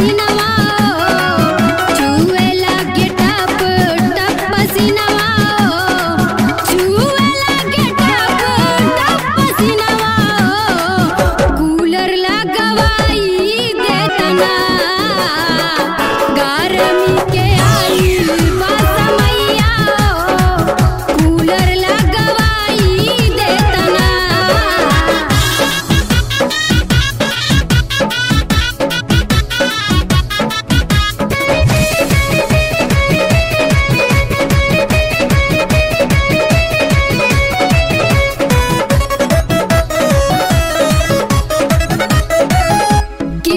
पसीनवा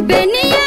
ಬೆನಿಯ